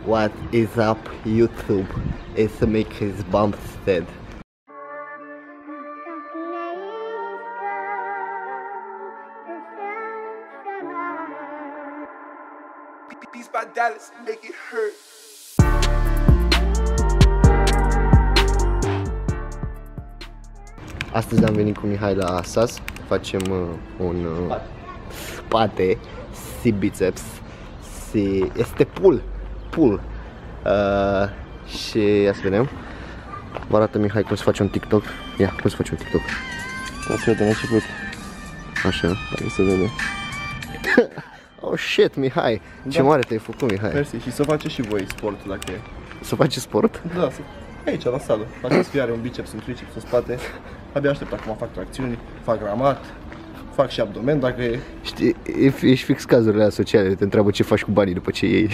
What is up YouTube? It's make his bump dead. Beats by Dallas, make it hurt. Astăzi am venit cu Mihai la SAS, facem uh, un uh, pate, si biceps, si, este pull, pull. Uh, și ia să vedem. Vă arată Mihai cum se face un TikTok. Ia, cum se face un TikTok. Așa de început. Așa. Hai să vedem. Oh shit, Mihai, ce Da. mare te-ai făcut, Mihai. Mersi. Și să faceți și voi sport dacă e. Să faci sport? Da, să... Aici, la sală. Faceți fiare, un biceps, un triceps, în spate. Abia aștept acum fac tracțiuni, fac ramat, fac și abdomen dacă e. Știi, e- ești fix cazurile alea sociale, te întreabă ce faci cu banii după ce iei.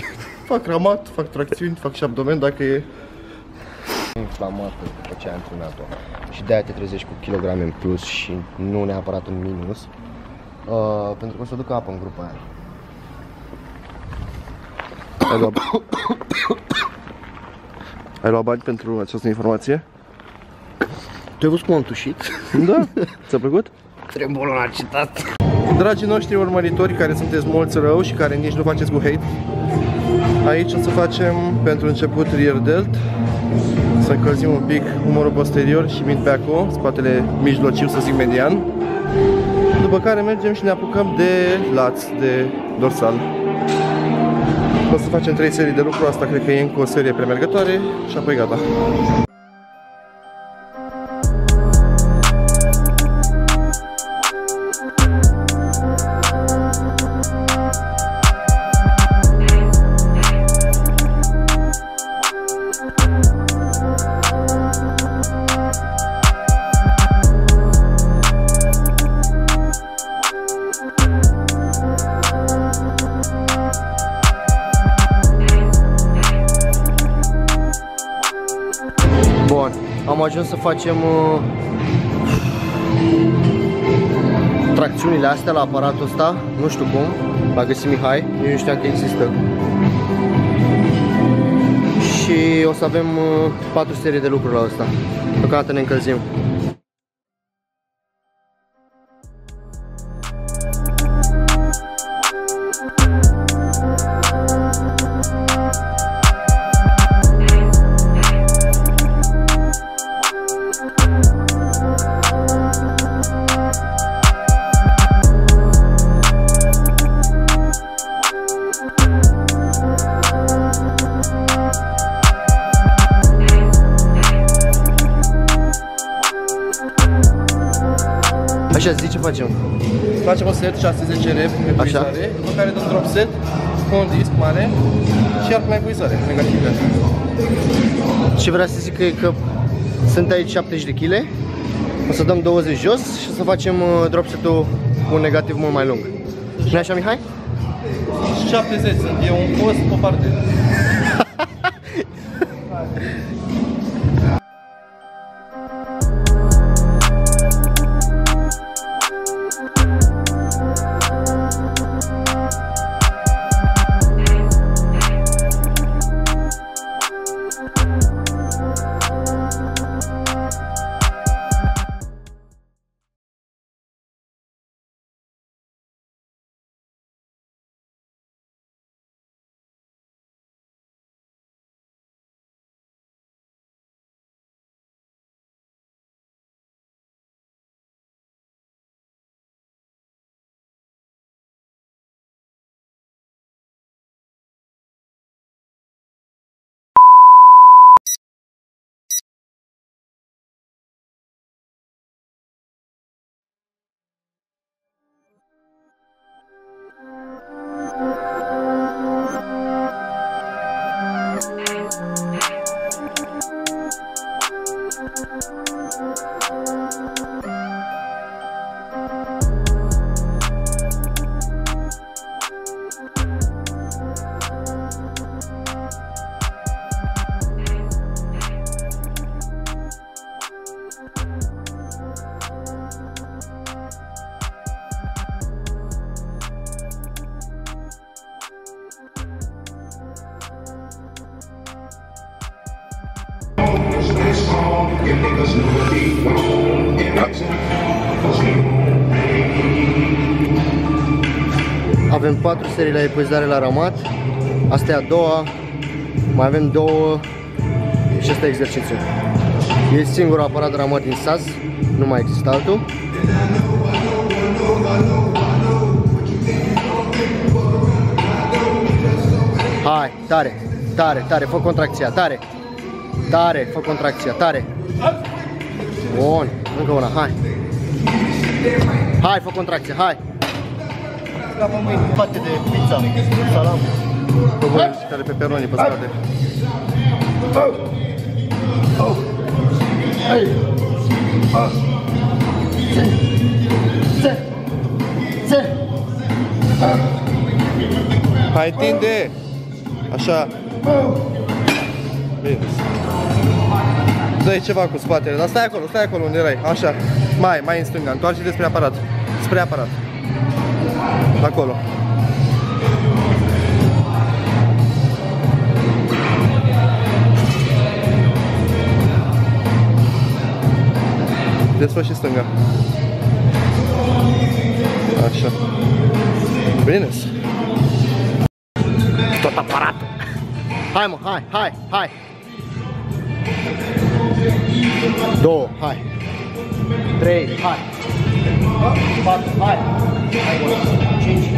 Fac ramat, fac tracțiuni, fac și abdomen dacă e. inflamată după ce ai antrenat-o și de-aia te trezești cu kilograme în plus și nu neapărat în minus uh, pentru că o să ducă apă în grupa aia. Ai luat... Ai luat bani pentru această informație? Tu ai văzut cum am tușit? Da. Ți-a plăcut? Trembolul a citat. Dragii noștri urmăritori care sunteți mulți rău și care nici nu faceți cu hate Aici o să facem pentru început rear delt. Să încălzim un pic umărul posterior și mid back-ul, spatele mijlociu, să zic median. După care mergem și ne apucăm de laț, de dorsal. O să facem 3 serii de lucru, asta cred că e încă o serie premergătoare și apoi gata am ajuns să facem uh, tracțiunile astea la aparatul ăsta, nu știu cum, l-a găsit Mihai, eu nu știam că există. Și o să avem uh, 4 serii de lucruri la ăsta. Deocamdată ne încălzim. Facem? Facem o set 6-10 rep pe Așa. puizare, după care dăm drop set cu un disc mare și iar mai puizare, negative. Ce vreau să zic e că sunt aici 70 de kg, o să dăm 20 jos și o să facem uh, drop set-ul cu un negativ mult mai lung. nu așa, Mihai? 70 sunt, e un post pe parte. Avem 4 serii la epuizare la ramat. Asta e a doua. Mai avem două și asta e exercițiul. E singurul aparat de ramat din SAS, nu mai există altul. Hai, tare, tare, tare, fă contracția, tare. Tare, fă contracția, tare. Bun, încă una, hai. Hai, fă contracție, hai. Pate de pizza, salam. Probabil care pe peroni pe spate. Hai, tinde! Așa. Bine. Dă ceva cu spatele, dar stai acolo, stai acolo unde erai. Așa. Mai, mai în stânga. Întoarce-te spre aparat. Spre aparat. Acolo. Desfă și stânga. Așa. Bine. Tot aparatul. Hai mă, hai, hai, hai. do, ai, 3, ai, 4, ai, Agora, gente.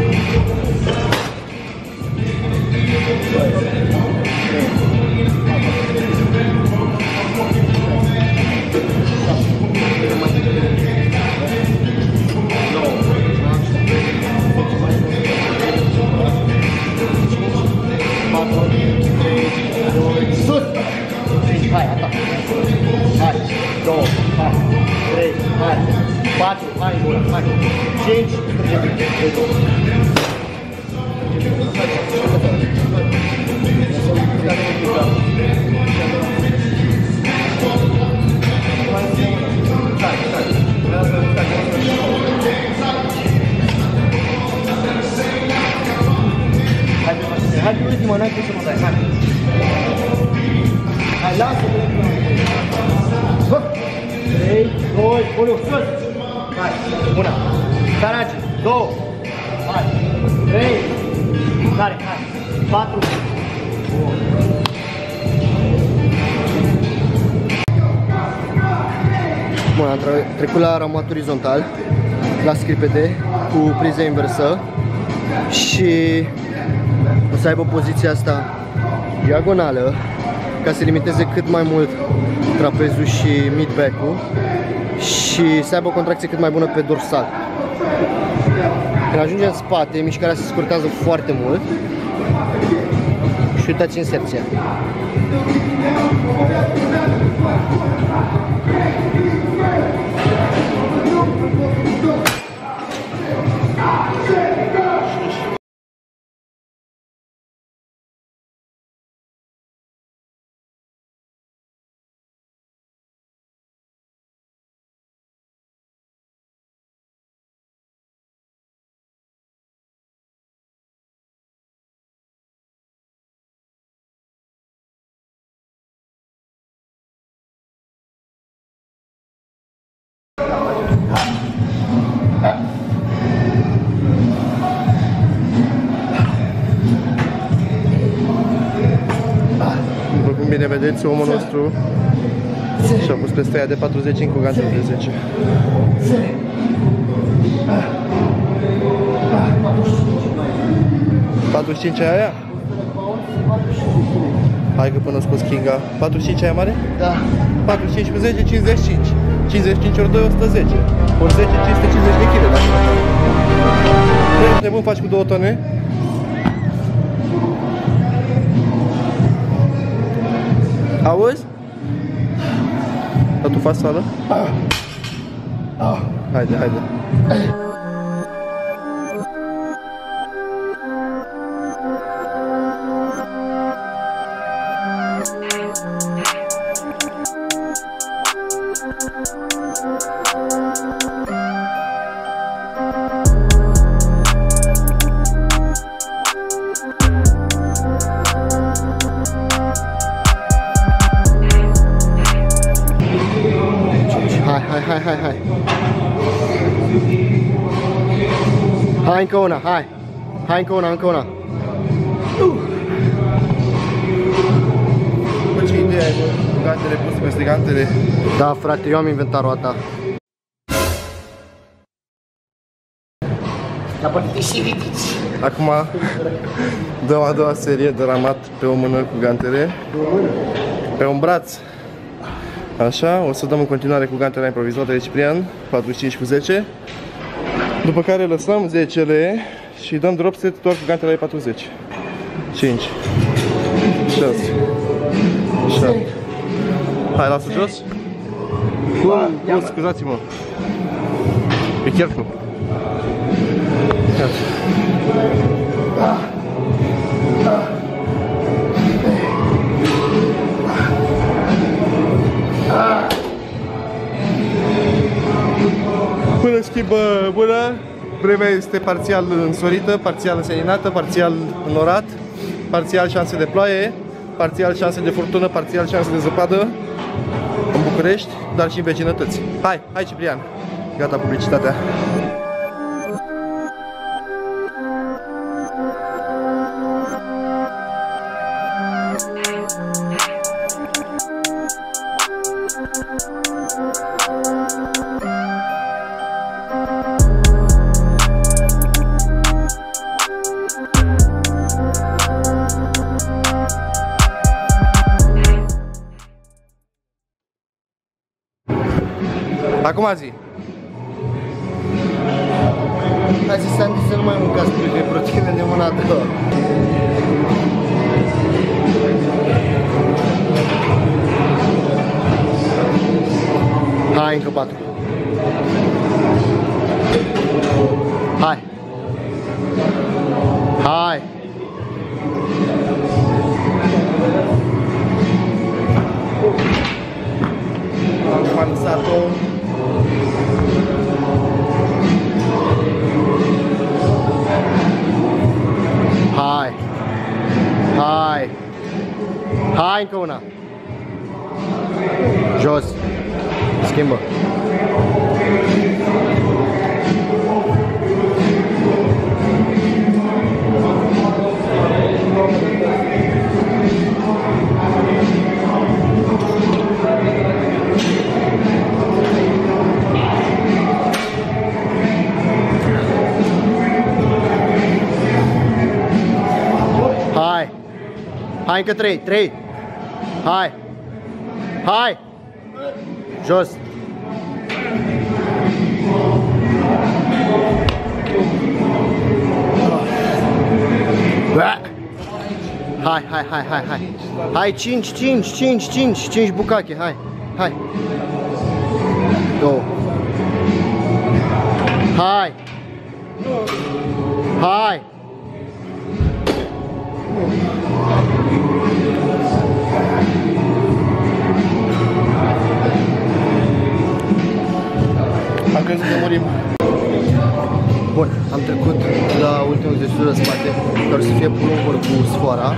Trecut la ramat orizontal, la scripede, cu priză inversă și o să aibă poziția asta diagonală ca să limiteze cât mai mult trapezul și mid-back-ul și să aibă o contracție cât mai bună pe dorsal. Când ajunge în spate, mișcarea se scurtează foarte mult și uitați inserția. Bine vedeți, omul nostru și-a pus peste ea de 45 cu gantele de 10. Patruzeci cinci aia? Hai că până scos Kinga. 45 aia mare? Da. 45 cu 10, 55. 55 ori 2, 110. Ori 10, 550 de kg. Dacă Ești nebun, faci cu 2 tone? Auzi? Dar tu faci sală? Haide, haide. Hai încă una, hai. Hai încă una, încă una. Bă, ce idee ai, bă? Gantele puse peste gantele. Da, frate, eu am inventat roata. Dar poate și ridici. Acum dăm a doua serie de ramat pe o mână cu gantele. Pe un braț. Așa, o să dăm în continuare cu gantele improvizate de Ciprian, 45 cu 10. După care lăsăm 10 și dăm drop set doar cu gantele 40. 5 6 7 Hai, lasă jos. Cum? Cum? Scuzați-mă. Be careful. Gata. Până schimbă mâna, vremea este parțial însorită, parțial înseninată, parțial înorat, parțial șanse de ploaie, parțial șanse de furtună, parțial șanse de zăpadă în București, dar și în vecinătăți. Hai, hai Ciprian! Gata publicitatea! Acum zi! Hai zis Sandy să nu mai mâncați de proteine de mâna a doua. Hai, încă patru. Hai. Hai. Am lăsat-o Hai încă una. Jos. Schimbă. Hai. Hai încă trei, trei. Hai. Hai. Jos. Bă. Hai, hai, hai, hai, hai. Hai, 5, 5, 5, 5, 5 bucache, hai. Hai. Două. Hai. Hai. Am crezut că murim. Bun, am trecut la ultimul exercițiu de spate, care o să fie pullover cu sfoara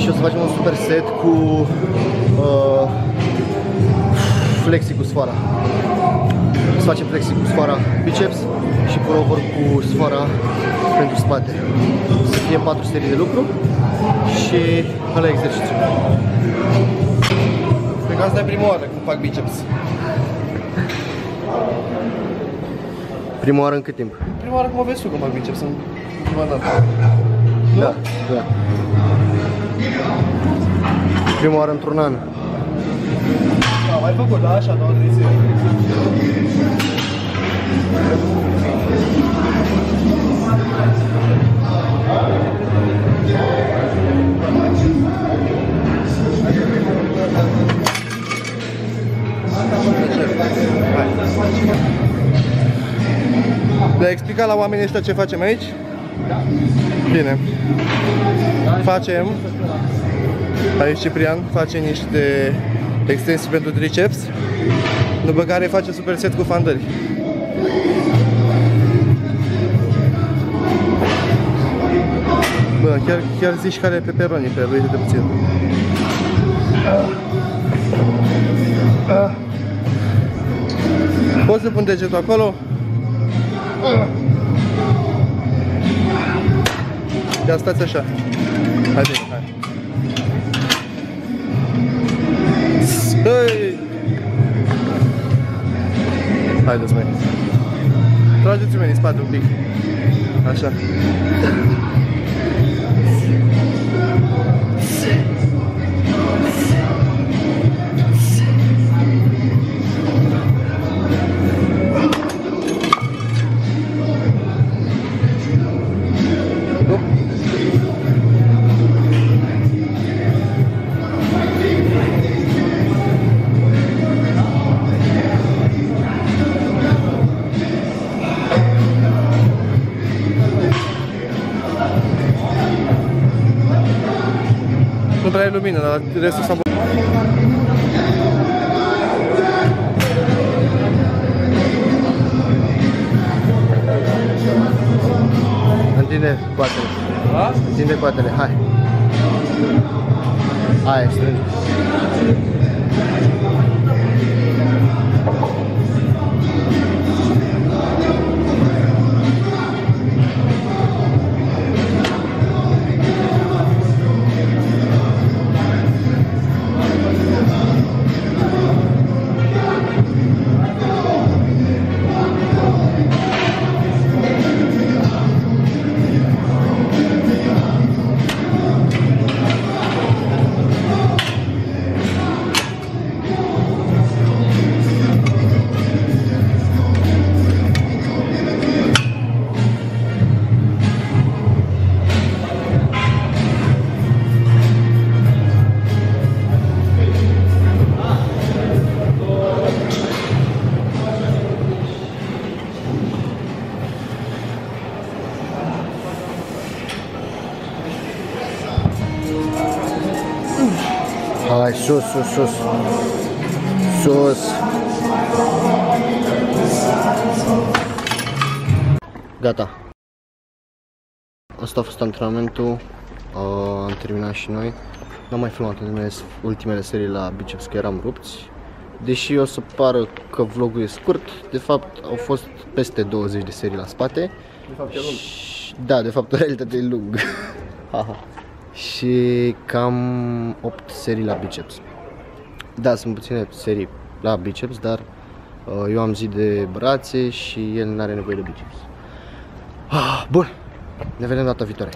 și o să facem un super set cu uh, flexi cu sfoara. O să facem flexi cu sfoara biceps și pullover cu sfoara pentru spate. O să fie 4 serii de lucru și ăla e exercițiu. Cred că asta e prima oară când fac biceps. Prima oară în cât timp? Prima oară cum mă vezi tu când fac biceps în prima dată. Da, da. Prima oară într-un an. Am mai făcut, da, așa, două, trei zile. Le-ai explicat la oamenii ăștia ce facem aici? Bine. Facem Aici Ciprian face niște extensii pentru triceps După care face superset cu fandări Bă, chiar, chiar zici care e peperoni pe el, uite-te puțin Poți să pun degetul acolo? Ia stați așa. Hai bine, hai. Hei! Haideți, mai. Trageți-mi în spate un pic. Așa. Nu prea e lumină, dar restul s-a Întinde coatele. Întinde coatele, hai. Hai, strânge. Sus, sus, sus. Sus. Gata. Asta a fost antrenamentul. Uh, am terminat și noi. N-am mai filmat ultimele, ultimele serii la biceps că eram rupți. Deși o să pară că vlogul e scurt, de fapt au fost peste 20 de serii la spate. De fapt e lung. Și- Da, de fapt, în realitate e lung. Haha. Și cam 8 serii la biceps. Da, sunt puține serii la biceps, dar uh, eu am zi de brațe și el nu are nevoie de biceps. Ah, bun, ne vedem data viitoare.